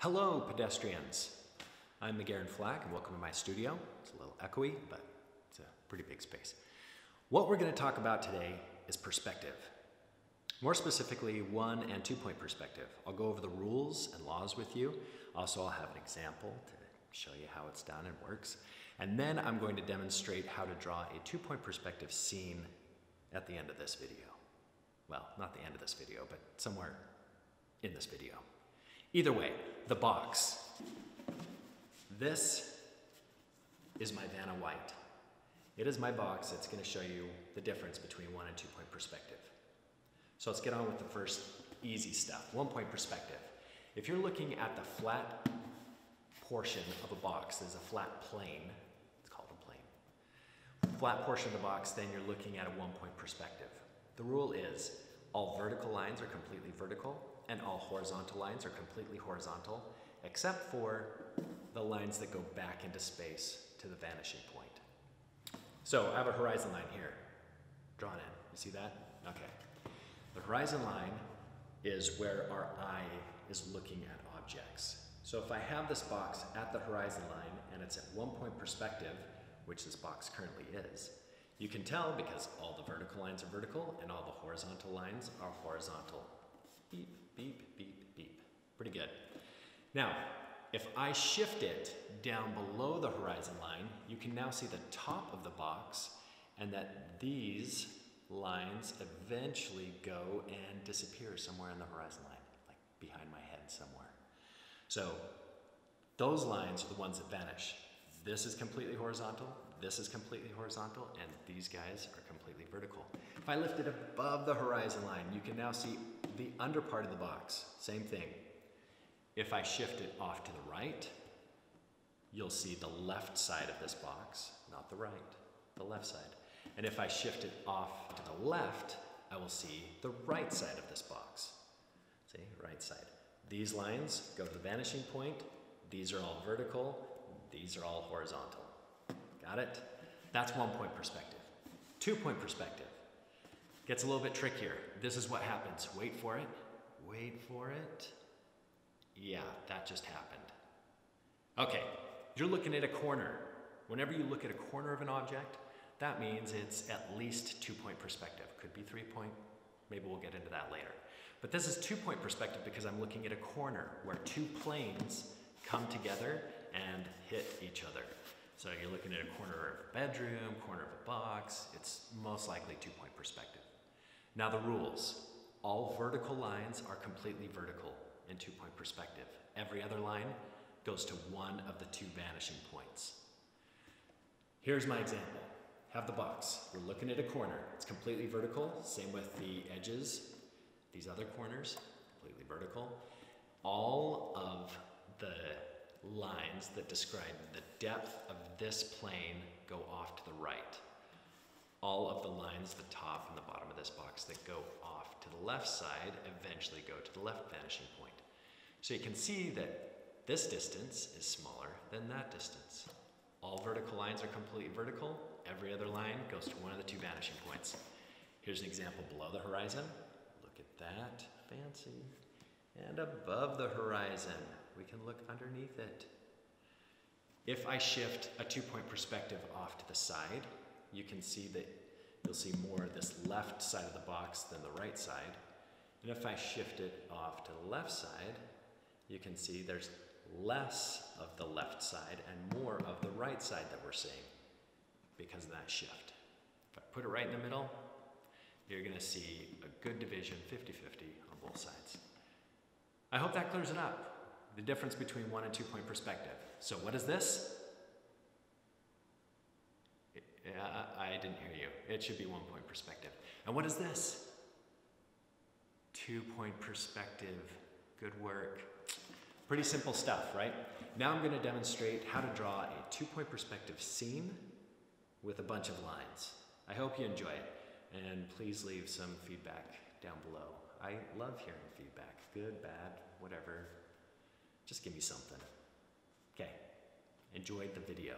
Hello, pedestrians. I'm McGarren Flack, and welcome to my studio. It's a little echoey, but it's a pretty big space. What we're going to talk about today is perspective. More specifically, one and two point perspective. I'll go over the rules and laws with you. Also, I'll have an example to show you how it's done and works. And then I'm going to demonstrate how to draw a two point perspective scene at the end of this video. Well, not the end of this video, but somewhere in this video. Either way, the box. This is my Vanna White. It is my box that's going to show you the difference between one and two point perspective. So let's get on with the first easy stuff. One point perspective. If you're looking at the flat portion of a box, there's a flat plane, it's called a plane. Flat portion of the box, then you're looking at a one point perspective. The rule is all vertical lines are completely vertical and all horizontal lines are completely horizontal, except for the lines that go back into space to the vanishing point. So I have a horizon line here, drawn in. You see that? Okay. The horizon line is where our eye is looking at objects. So if I have this box at the horizon line and it's at one point perspective, which this box currently is, you can tell because all the vertical lines are vertical and all the horizontal lines are horizontal. Beep, beep, beep, beep. Pretty good. Now, if I shift it down below the horizon line, you can now see the top of the box and that these lines eventually go and disappear somewhere in the horizon line, like behind my head somewhere. So those lines are the ones that vanish. This is completely horizontal, this is completely horizontal, and these guys are completely vertical. If I lift it above the horizon line, you can now see the under part of the box. Same thing. If I shift it off to the right, you'll see the left side of this box, not the right, the left side. And if I shift it off to the left, I will see the right side of this box. See, right side. These lines go to the vanishing point. These are all vertical. These are all horizontal. Got it? That's one point perspective. Two point perspective. Gets a little bit trickier. This is what happens. Wait for it. Wait for it. Yeah, that just happened. Okay, you're looking at a corner. Whenever you look at a corner of an object, that means it's at least two point perspective. Could be three point, maybe we'll get into that later. But this is two point perspective because I'm looking at a corner where two planes come together and hit each other. So you're looking at a corner of a bedroom, corner of a box, it's most likely two point perspective. Now the rules. All vertical lines are completely vertical in two point perspective. Every other line goes to one of the two vanishing points. Here's my example. Have the box. We're looking at a corner. It's completely vertical. Same with the edges. These other corners, completely vertical. All of the lines that describe the depth of this plane go off to the right. All of the lines, the top and the bottom of this box that go off to the left side eventually go to the left vanishing point. So you can see that this distance is smaller than that distance. All vertical lines are completely vertical. Every other line goes to one of the two vanishing points. Here's an example below the horizon. Look at that, fancy. And above the horizon, we can look underneath it. If I shift a two-point perspective off to the side, you can see that you'll see more of this left side of the box than the right side. And if I shift it off to the left side, you can see there's less of the left side and more of the right side that we're seeing because of that shift. If I put it right in the middle, you're gonna see a good division, 50-50 on both sides. I hope that clears it up, the difference between one and two point perspective. So what is this? I didn't hear you. It should be one point perspective. And what is this? Two point perspective. Good work. Pretty simple stuff, right? Now I'm going to demonstrate how to draw a two point perspective scene with a bunch of lines. I hope you enjoy it. And please leave some feedback down below. I love hearing feedback good, bad, whatever. Just give me something. Okay, enjoyed the video.